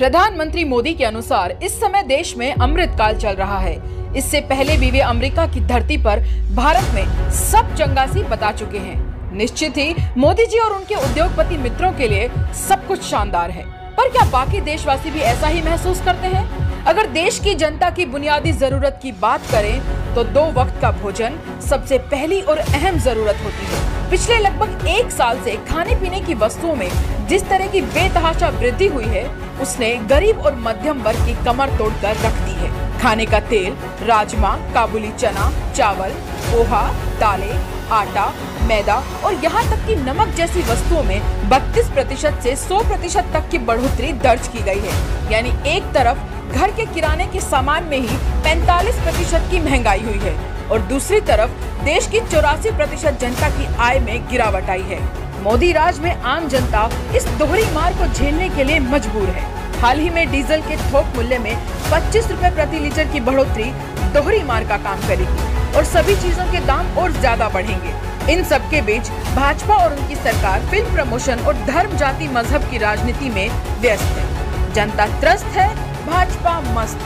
प्रधानमंत्री मोदी के अनुसार इस समय देश में अमृत काल चल रहा है। इससे पहले भी वे अमेरिका की धरती पर भारत में सब चंगासी बता चुके हैं। निश्चित ही, मोदी जी और उनके उद्योगपति मित्रों के लिए सब कुछ शानदार है। पर क्या बाकी देशवासी भी ऐसा ही महसूस करते हैं? अगर देश की जनता की बुनियादी ज़रूरत की बात करें तो दो वक्त का भोजन सबसे पहली और अहम ज़रूरत होती है। पिछले लगभग एक साल से खाने पीने की वस्तुओं में जिस तरह की बेतहाशा वृद्धि हुई है, उसने गरीब और मध्यम वर्ग की कमर तोड़कर रख दी है। खाने का तेल, राजमा, काबुली चना, चावल, पोहा, दालें, आटा, मैदा और यहाँ तक कि नमक जैसी वस्तुओं में 32 प्रतिशत ऐसी 100 प्रतिशत तक की बढ़ोतरी दर्ज की गई है। यानी एक तरफ़ घर के किराने के सामान में ही 45 प्रतिशत की महँगाई हुई है और दूसरी तरफ़ देश की चौरासी प्रतिशत जनता की आय में गिरावट आई है। मोदी राज में आम जनता इस दोहरी मार को झेलने के लिए मजबूर है। हाल ही में डीजल के थोक मूल्य में पच्चीस रूपए प्रति लीटर की बढ़ोतरी दोहरी मार का काम करेगी और सभी चीज़ों के दाम और ज़्यादा बढ़ेंगे। इन सब के बीच भाजपा और उनकी सरकार फ़िल्म प्रमोशन और धर्म जाति मज़हब की राजनीति में व्यस्त है। जनता त्रस्त है, भाजपा मस्त